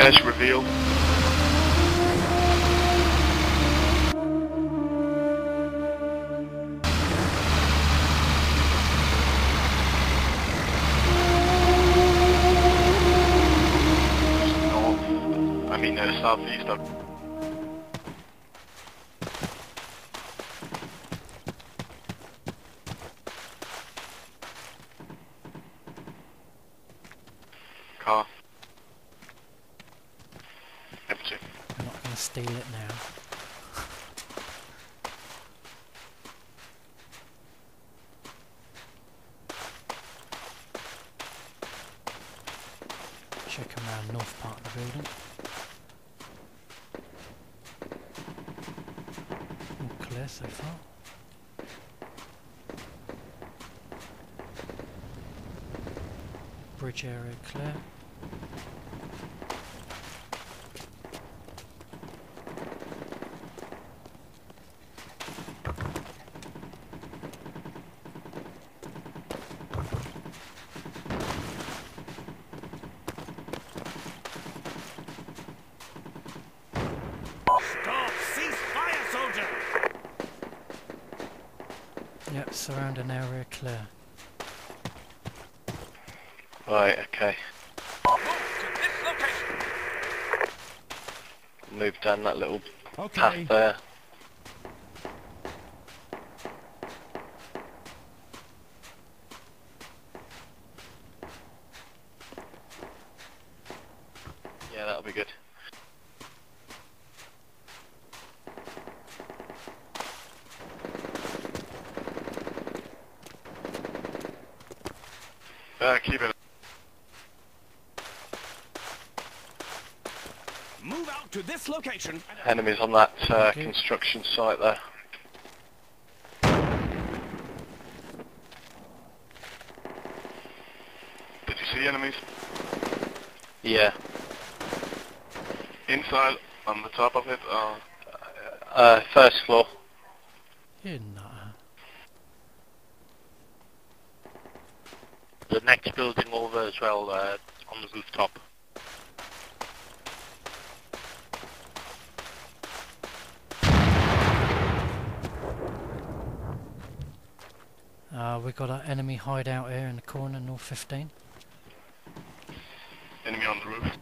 Geocache revealed. North, I mean uh, southeast of car. Empty. I'm not going to steal it now. Check around north part of the building. All clear so far. Bridge area clear. Yep, an area clear. Right, okay. Move to this location! Move down that little Okay. path there. Yeah, that'll be good. Uh, keep it. Move out to this location. Enemies on that uh, Okay. construction site there. Did you see enemies? Yeah. Inside, on the top of it, uh, uh, first floor. You nutter. The next building over as well, uh, on the rooftop. Uh, we've got an enemy hideout here in the corner, north 15. Enemy on the roof.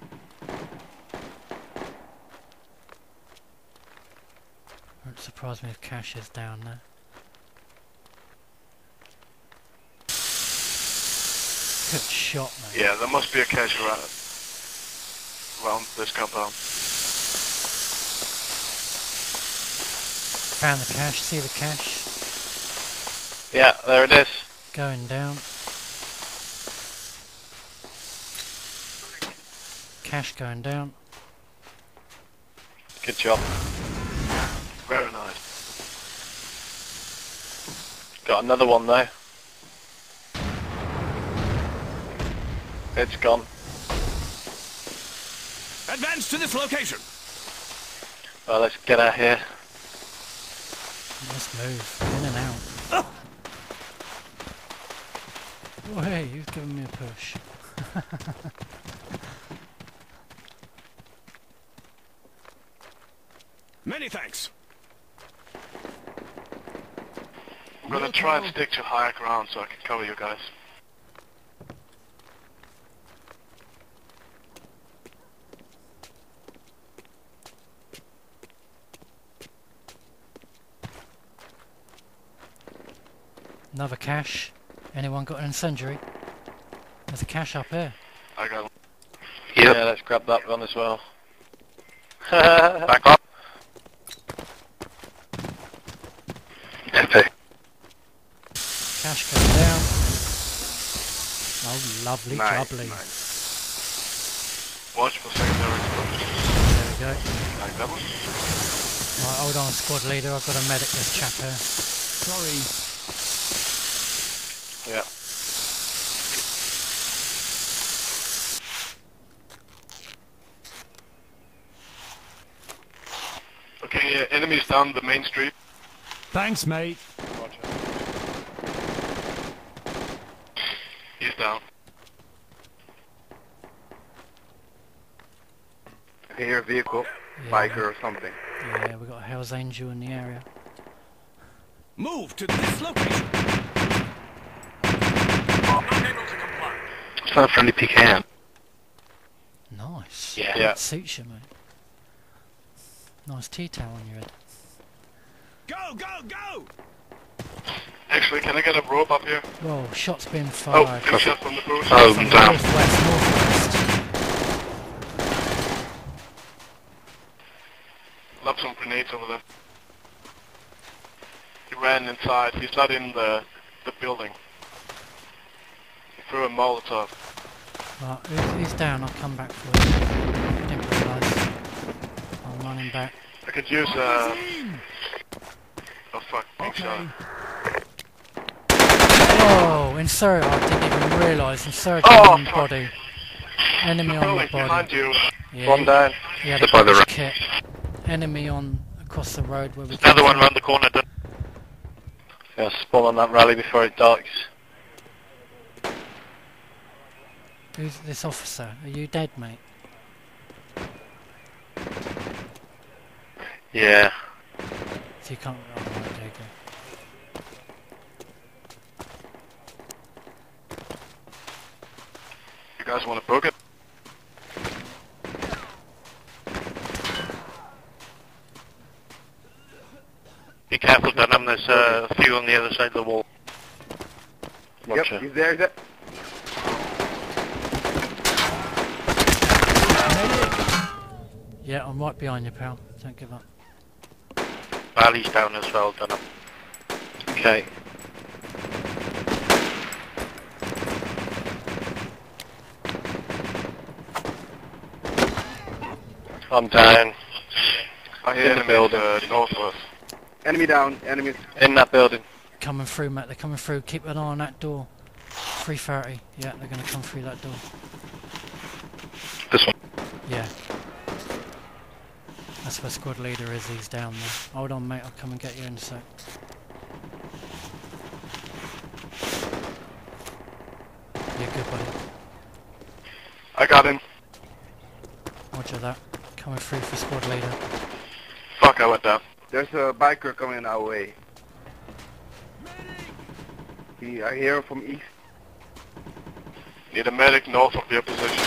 Won't surprise me if cache is down there. Good shot, mate. Yeah, there must be a cache around, around this compound. Found the cache, see the cache. Yeah, there it is. Going down. Cache going down. Good job. Very nice. Got another one there. It's gone. Advance to this location. Well, let's get out here. Let's move. In and out. Oh hey, you've given me a push. Many thanks. I'm gonna try and stick to higher ground so I can cover you guys. Another cache. Anyone got an incendiary? There's a cache up here. I got one. Yeah, let's grab that one as well. Back up. Epic. Cache going down. Oh, lovely Nice, jubbly. Watch for secondary explosion. There we go. Like that one. Right, hold on, squad leader. I've got to medic this chap here. Sorry. Yeah. Okay, yeah, enemies down the main street. Thanks, mate. Roger. He's down. I hear a vehicle, Yeah, biker or something. Yeah, we got a Hell's Angel in the area. Move to this location. It's not a friendly PKM. Nice. Yeah. Yeah. Suits you, mate. Nice tea towel on your head. Go, go, go! Actually, can I get a rope up here? Whoa, shots being Oh, fired. finish up from the boost. Oh, From I'm down. northwest, northwest. Lob some grenades over there. He ran inside. He's not in the the building. He threw a Molotov. Right, who's, who's down? I'll come back for you. Didn't realise. I'm running back. I could use uh. Oh fuck! Big shot. Whoa, insert. I didn't even realise. Insert Oh, on the fuck. body. Enemy on Holy, the behind you. Yeah, One down. he had a by the British kit. Enemy on across the road where we. Another one from. round the corner. Done. Yeah, spawn on that rally before it darks. Who's this officer? Are you dead, mate? Yeah. So you can't. Oh, there you go. You guys want to book it? Be careful, Dunham. There's uh, a few on the other side of the wall. Watch Yep, he's there. He's there. Yeah, I'm right behind you, pal. Don't give up. Valley's down as well, Dunham. Okay. I'm down. I hear In the enemies building. uh, northwest. Enemy down. Enemies. In that building. Coming through, mate. They're coming through. Keep an eye on that door. 330. Yeah, they're going to come through that door. This one. Yeah. That's where squad leader is. He's down there. Hold on, mate. I'll come and get you in a sec. You're good, buddy. I got him. Roger that. Coming through for squad leader. Fuck, I went down. There's a biker coming our way. He, I hear him from east. Need a medic north of your position.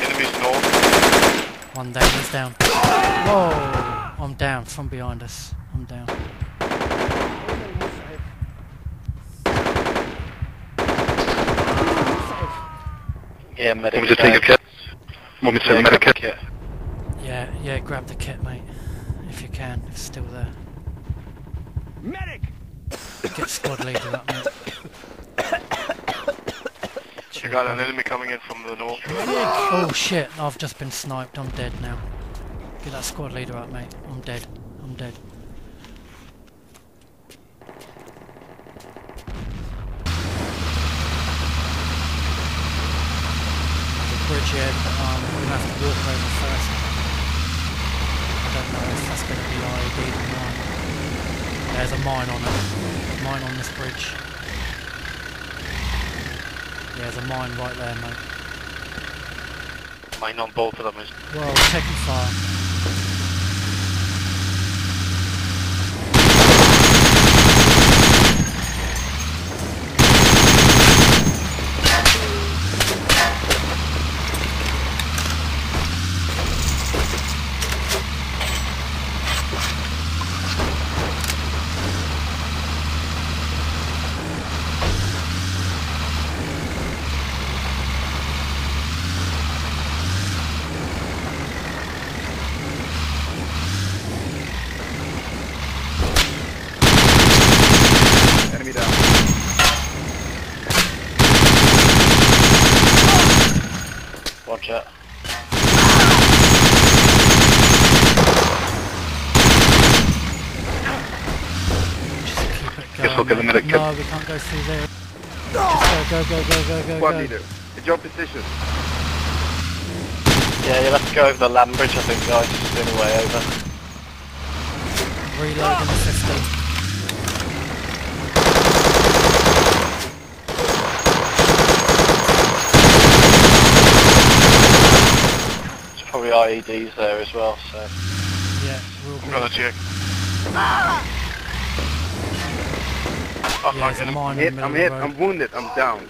Enemies north. One down. He's down. Whoa! I'm down from behind us. I'm down. Yeah, medic. Want me to take a kit? Want me to take a medic kit? Yeah, yeah. Grab the kit, mate. If you can. If it's still there. Medic! Get squad leader up, mate. You got an enemy coming in from the north. Oh shit, I've just been sniped, I'm dead now. Get that squad leader up, mate. I'm dead. I'm dead. The bridge here, um, we have to walk over first. I don't know if that's to be IED or not. There's a mine on it. Mine on this bridge. Yeah, there's a mine right there, mate. Mine on both of them is. Whoa, taking fire. Watch it. Just keep it going. Guess we'll get the medic. No, we can't go through there. Just go, go, go, go, go, go, Squad go. leader. It's your position. Yeah, you'll have to go over the land bridge, I think, guys. It's the only way over. Reloading the IEDs there as well, so... Yeah, we'll I'm gonna be. check. Oh, Yeah, fuck, there's a enemy. mine hit, in the I'm middle hit, of the road. I'm wounded, I'm down.